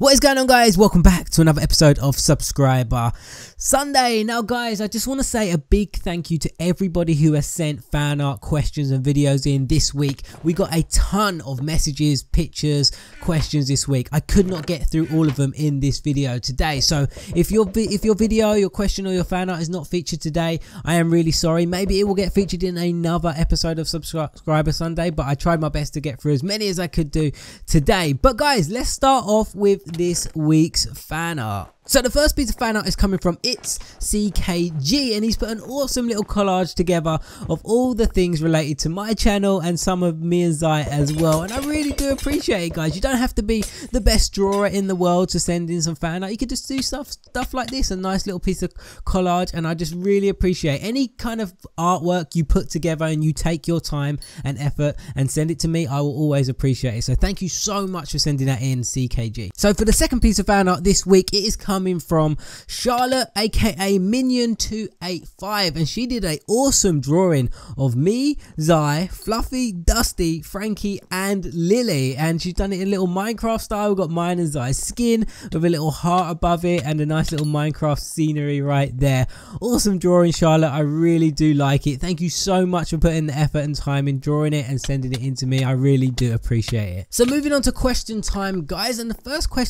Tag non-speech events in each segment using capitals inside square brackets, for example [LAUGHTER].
What is going on guys? Welcome back to another episode of Subscriber Sunday. Now guys, I just want to say a big thank you to everybody who has sent fan art questions and videos in this week. We got a ton of messages, pictures, questions this week. I could not get through all of them in this video today. So if your if your video, your question or your fan art is not featured today, I am really sorry. Maybe it will get featured in another episode of Subscriber Sunday, but I tried my best to get through as many as I could do today. But guys, let's start off with this week's fan art. So the first piece of fan art is coming from It's CKG and he's put an awesome little collage together of all the things related to my channel and some of me and Zai as well and I really do appreciate it guys. You don't have to be the best drawer in the world to send in some fan art. You could just do stuff stuff like this, a nice little piece of collage and I just really appreciate any kind of artwork you put together and you take your time and effort and send it to me. I will always appreciate it. So thank you so much for sending that in CKG. So for the second piece of fan art this week it is coming from Charlotte, aka Minion285, and she did a awesome drawing of me, Zai, Fluffy, Dusty, Frankie, and Lily. And she's done it in a little Minecraft style. We've got mine and Zai's skin with a little heart above it and a nice little Minecraft scenery right there. Awesome drawing, Charlotte. I really do like it. Thank you so much for putting the effort and time in drawing it and sending it in to me. I really do appreciate it. So moving on to question time, guys. And the first question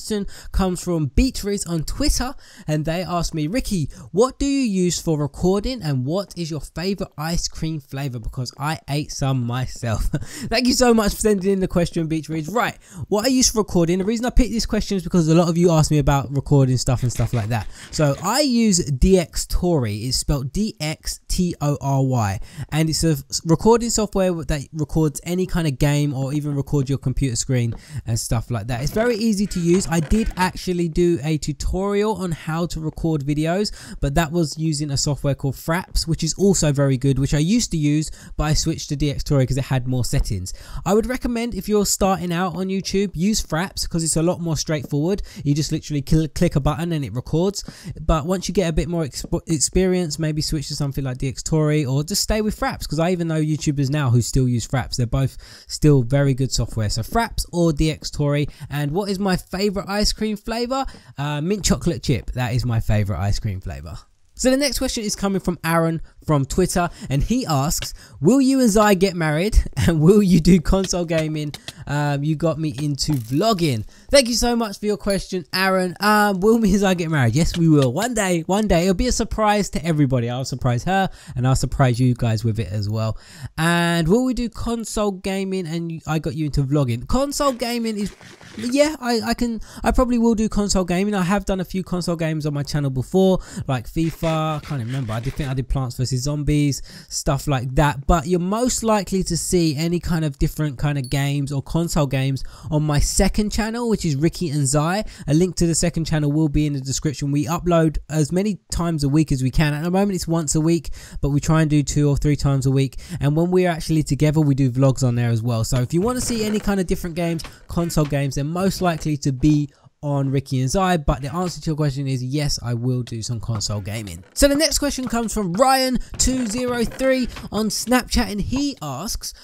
comes from Beatrice on Twitter and they asked me, Ricky, what do you use for recording and what is your favorite ice cream flavor? Because I ate some myself. [LAUGHS] Thank you so much for sending in the question, Reads. Right, what I use for recording, the reason I picked this question is because a lot of you asked me about recording stuff and stuff like that. So I use DX Dxtory. It's spelled D-X-T-O-R-Y and it's a recording software that records any kind of game or even record your computer screen and stuff like that. It's very easy to use. I did actually do a tutorial on how to record videos, but that was using a software called Fraps, which is also very good, which I used to use, but I switched to Dxtory because it had more settings. I would recommend if you're starting out on YouTube, use Fraps because it's a lot more straightforward. You just literally cl click a button and it records. But once you get a bit more experience, maybe switch to something like Dxtory or just stay with Fraps because I even know YouTubers now who still use Fraps. They're both still very good software. So Fraps or Dxtory. And what is my favorite ice cream flavor? Uh, mint chocolate chip. That is my favorite ice cream flavor. So the next question is coming from Aaron from Twitter and he asks, will you and Zai get married [LAUGHS] and will you do console gaming? Um, you got me into vlogging. Thank you so much for your question, Aaron. Um, will me and Zai get married? Yes, we will. One day, one day. It'll be a surprise to everybody. I'll surprise her and I'll surprise you guys with it as well. And will we do console gaming and I got you into vlogging? Console gaming is yeah, I, I can, I probably will do console gaming. I have done a few console games on my channel before, like FIFA, I can't remember. I did think I did Plants vs. Zombies, stuff like that. But you're most likely to see any kind of different kind of games or console games on my second channel, which is Ricky and Zai. A link to the second channel will be in the description. We upload as many times a week as we can. At the moment, it's once a week, but we try and do two or three times a week. And when we're actually together, we do vlogs on there as well. So if you want to see any kind of different games, console games, they're most likely to be on Ricky and Zai, but the answer to your question is yes, I will do some console gaming. So the next question comes from Ryan203 on Snapchat and he asks,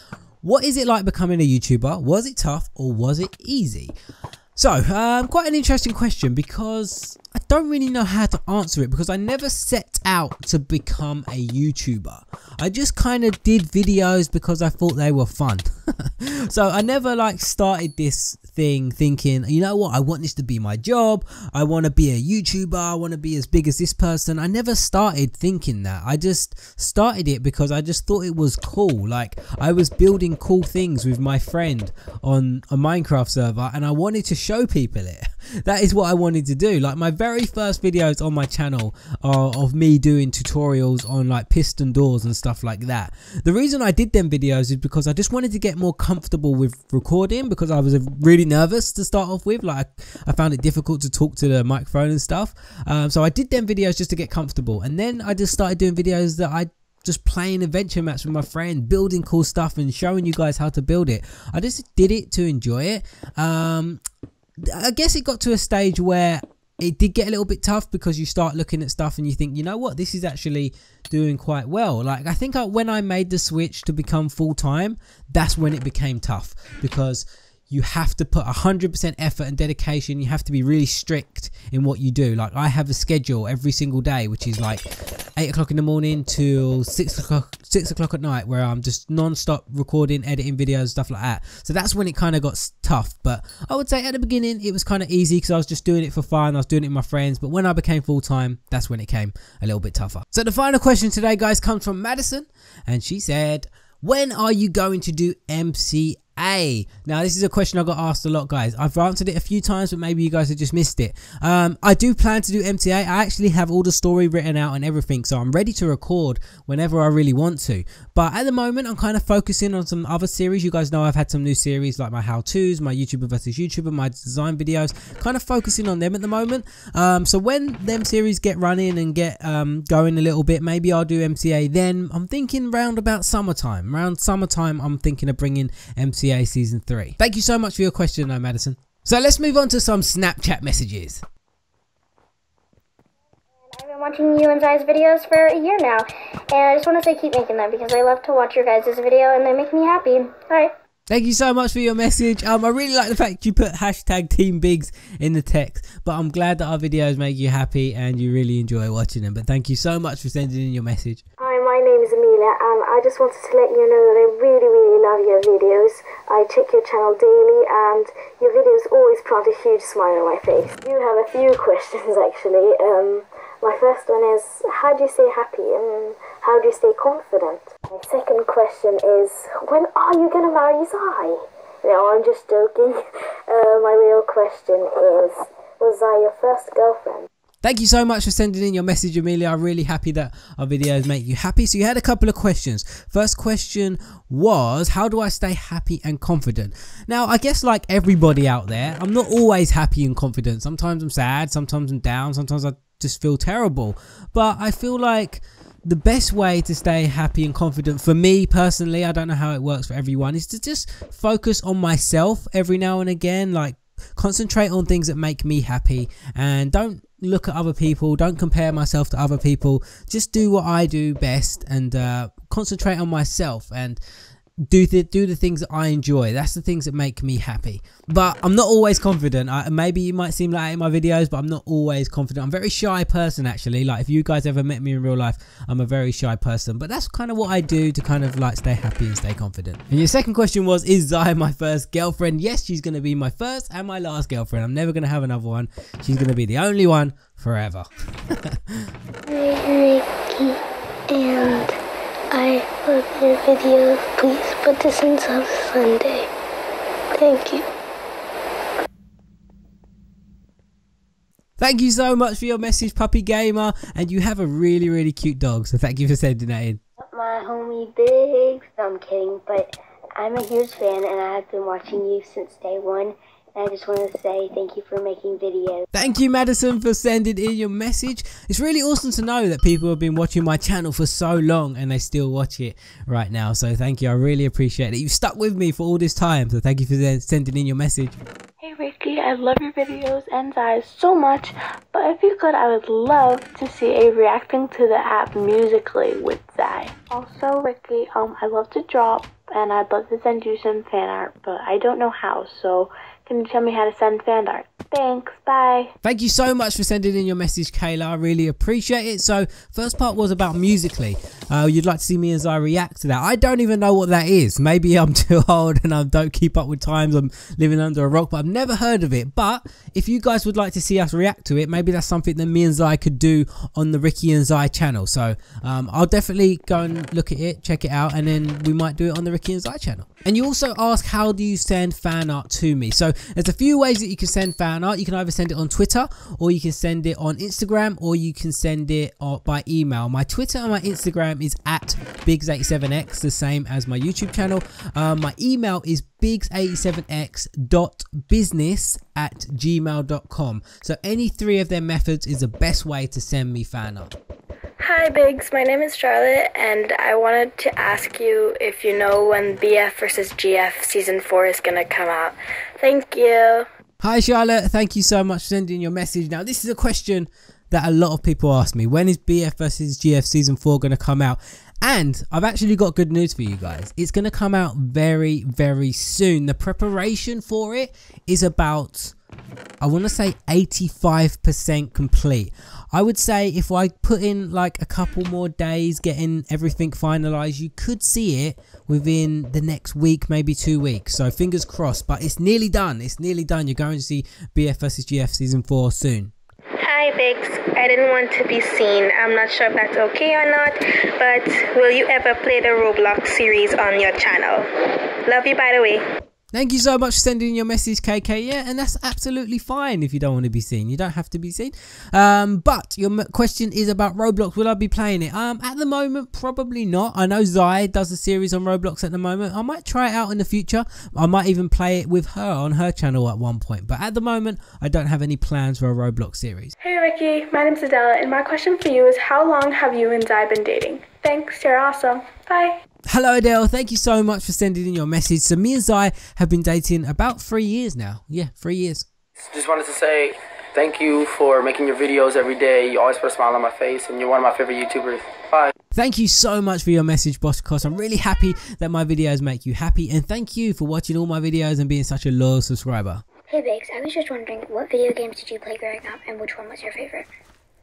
what is it like becoming a YouTuber? Was it tough or was it easy? So, um, quite an interesting question because I don't really know how to answer it because I never set out to become a YouTuber. I just kind of did videos because I thought they were fun. [LAUGHS] so I never like started this thing thinking, you know what, I want this to be my job. I want to be a YouTuber. I want to be as big as this person. I never started thinking that. I just started it because I just thought it was cool. Like I was building cool things with my friend on a Minecraft server and I wanted to show people it. [LAUGHS] That is what I wanted to do. Like my very first videos on my channel are of me doing tutorials on like piston doors and stuff like that. The reason I did them videos is because I just wanted to get more comfortable with recording because I was really nervous to start off with. Like I found it difficult to talk to the microphone and stuff. Um, so I did them videos just to get comfortable. And then I just started doing videos that I just playing adventure maps with my friend, building cool stuff and showing you guys how to build it. I just did it to enjoy it. Um, I guess it got to a stage where it did get a little bit tough because you start looking at stuff and you think, you know what, this is actually doing quite well. Like I think I, when I made the switch to become full time, that's when it became tough because you have to put 100% effort and dedication. You have to be really strict in what you do. Like I have a schedule every single day, which is like eight o'clock in the morning till six o'clock six o'clock at night, where I'm just non-stop recording, editing videos, stuff like that. So that's when it kind of got tough. But I would say at the beginning it was kind of easy because I was just doing it for fun. I was doing it with my friends. But when I became full time, that's when it came a little bit tougher. So the final question today, guys, comes from Madison, and she said. When are you going to do MC a. Now, this is a question I got asked a lot, guys. I've answered it a few times, but maybe you guys have just missed it. Um, I do plan to do MCA. I actually have all the story written out and everything, so I'm ready to record whenever I really want to. But at the moment, I'm kind of focusing on some other series. You guys know I've had some new series like my how-tos, my YouTuber versus YouTuber, my design videos. Kind of focusing on them at the moment. Um, so when them series get running and get um, going a little bit, maybe I'll do MCA then. I'm thinking round about summertime. Around summertime, I'm thinking of bringing MCA MCA Season 3. Thank you so much for your question though, Madison. So let's move on to some Snapchat messages. I've been watching you and Zai's videos for a year now, and I just want to say keep making them because I love to watch your guys' video and they make me happy. Bye. Thank you so much for your message. Um, I really like the fact you put hashtag Team Biggs in the text, but I'm glad that our videos make you happy and you really enjoy watching them. But thank you so much for sending in your message. Hi, my name is Amelia, and I just wanted to let you know that I really, really love your videos. I check your channel daily, and your videos always plant a huge smile on my face. You have a few [LAUGHS] questions actually. Um, my first one is how do you stay happy and how do you stay confident? My second question is when are you going to marry Zai? No, I'm just joking. [LAUGHS] Uh, my real question is was Zai your first girlfriend? Thank you so much for sending in your message, Amelia. I'm really happy that our videos make you happy. So you had a couple of questions. First question was, how do I stay happy and confident? Now, I guess like everybody out there, I'm not always happy and confident. Sometimes I'm sad, sometimes I'm down, sometimes I just feel terrible. But I feel like the best way to stay happy and confident for me personally, I don't know how it works for everyone, is to just focus on myself every now and again. Like concentrate on things that make me happy. And don't look at other people. Don't compare myself to other people. Just do what i do best and uh, concentrate on myself. And do the do the things that I enjoy. That's the things that make me happy. But I'm not always confident. I, maybe you might seem like in my videos, but I'm not always confident. I'm a very shy person actually. Like if you guys ever met me in real life, I'm a very shy person. But that's kind of what I do to kind of like stay happy and stay confident. And your second question was, is Zai my first girlfriend? Yes, she's gonna be my first and my last girlfriend. I'm never gonna have another one. She's gonna be the only one forever. [LAUGHS] And I love your videos. Please put this in Sub Sunday. Thank you. Thank you so much for your message, Puppy Gamer, and you have a really, really cute dog, so thank you for sending that in. My homie Biggs. No, I'm kidding, but I'm a huge fan, and I have been watching you since day one. I just want to say thank you for making videos. Thank you, Madison, for sending in your message. It's really awesome to know that people have been watching my channel for so long and they still watch it right now. So thank you. I really appreciate it. You've stuck with me for all this time. So thank you for sending in your message. Hey Ricky, I love your videos and Zai so much, but if you could, I would love to see a reacting to the app Musical.ly with Zai. Also, Ricky, um, I love to draw and I'd love to send you some fan art, but I don't know how, so can you tell me how to send fan art? Thanks, bye. Thank you so much for sending in your message, Kayla. I really appreciate it. So, first part was about Musical.ly. Uh, you'd like to see me as I react to that. I don't even know what that is. Maybe I'm [LAUGHS] too old and I don't keep up with times. I'm living under a rock, but I've never heard of it. But if you guys would like to see us react to it, maybe that's something that me and Zai could do on the Ricky and Zai channel. So, um, I'll definitely go and look at it, check it out, and then we might do it on the Ricky and Zai channel. And you also ask, how do you send fan art to me? So, there's a few ways that you can send fan art. You can either send it on Twitter or you can send it on Instagram or you can send it uh, by email. My Twitter and my Instagram is at Biggs87x, the same as my YouTube channel. Um, my email is biggs87x.business at gmail.com. So any three of their methods is the best way to send me fan art. Hi Biggs, my name is Charlotte and I wanted to ask you if you know when BF versus GF season 4 is going to come out. Thank you. Hi Charlotte, thank you so much for sending your message. Now this is a question that a lot of people ask me. When is BF versus GF season 4 going to come out? And I've actually got good news for you guys. It's going to come out very, very soon. The preparation for it is about, I want to say 85% complete. I would say if I put in like a couple more days getting everything finalized, you could see it within the next week, maybe two weeks. So fingers crossed, but it's nearly done. It's nearly done. You're going to see BF vs GF season 4 soon. Hi, Biggs. I didn't want to be seen. I'm not sure if that's okay or not, but will you ever play the Roblox series on your channel? Love you, by the way. Thank you so much for sending your message, KK. Yeah, and that's absolutely fine if you don't want to be seen. You don't have to be seen. Um, but your question is about Roblox. Will I be playing it? Um, at the moment, probably not. I know Zai does a series on Roblox at the moment. I might try it out in the future. I might even play it with her on her channel at one point. But at the moment, I don't have any plans for a Roblox series. Hey Ricky, my name's Adela, and my question for you is how long have you and Zai been dating? Thanks, you're awesome. Bye. Hello Adele, thank you so much for sending in your message. So me and Zai have been dating about three years now. Yeah, three years. Just wanted to say thank you for making your videos every day. You always put a smile on my face and you're one of my favorite YouTubers. Bye. Thank you so much for your message, Boss Cos. I'm really happy that my videos make you happy and thank you for watching all my videos and being such a loyal subscriber. Hey Biggs, I was just wondering what video games did you play growing up and which one was your favorite?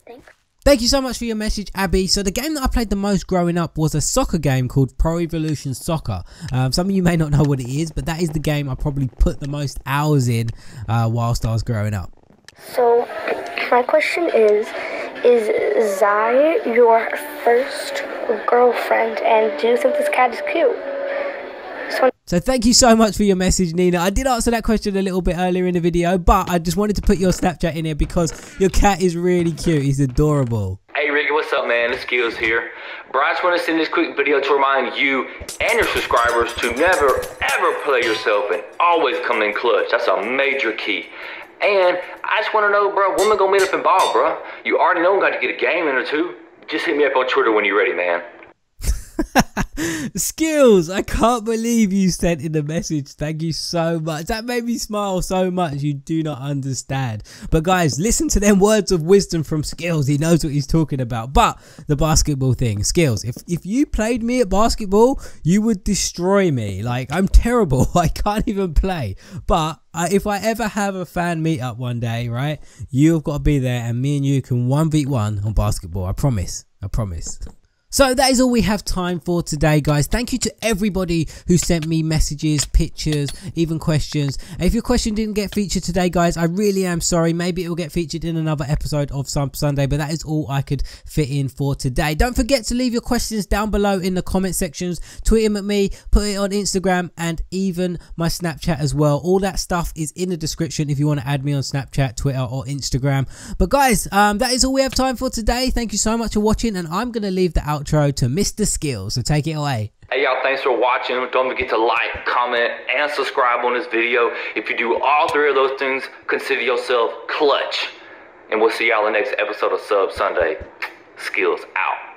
Thanks. Thank you so much for your message, Abby. So the game that I played the most growing up was a soccer game called Pro Evolution Soccer. Um, some of you may not know what it is, but that is the game I probably put the most hours in uh, whilst I was growing up. So, my question is, is Zai your first girlfriend and do you think this cat is cute? So thank you so much for your message, Nina. I did answer that question a little bit earlier in the video, but I just wanted to put your Snapchat in here because your cat is really cute. He's adorable. Hey Ricky, what's up man? It's Skills here. Brian just want to send this quick video to remind you and your subscribers to never ever play yourself and always come in clutch. That's a major key. And I just want to know, bro, when we gonna meet up and ball, bro? You already know I'm got to get a game in or two. Just hit me up on Twitter when you're ready, man. [LAUGHS] Skills, I can't believe you sent in the message. Thank you so much. That made me smile so much. You do not understand. But guys, listen to them words of wisdom from Skills. He knows what he's talking about. But the basketball thing, Skills, if, if you played me at basketball, you would destroy me. Like, I'm terrible. [LAUGHS] I can't even play. But uh, if I ever have a fan meetup one day, right, you've got to be there and me and you can 1v1 on basketball. I promise. I promise. So that is all we have time for today, guys. Thank you to everybody who sent me messages, pictures, even questions. If your question didn't get featured today, guys, I really am sorry. Maybe it will get featured in another episode of Sub Sunday, but that is all I could fit in for today. Don't forget to leave your questions down below in the comment sections. Tweet them at me, put it on Instagram, and even my Snapchat as well. All that stuff is in the description if you want to add me on Snapchat, Twitter, or Instagram. But guys, um, that is all we have time for today. Thank you so much for watching, and I'm going to leave the out outro to Mr. Skills. So take it away. Hey y'all, thanks for watching. Don't forget to like, comment, and subscribe on this video. If you do all three of those things, consider yourself clutch. And we'll see y'all in the next episode of Sub Sunday. Skills out.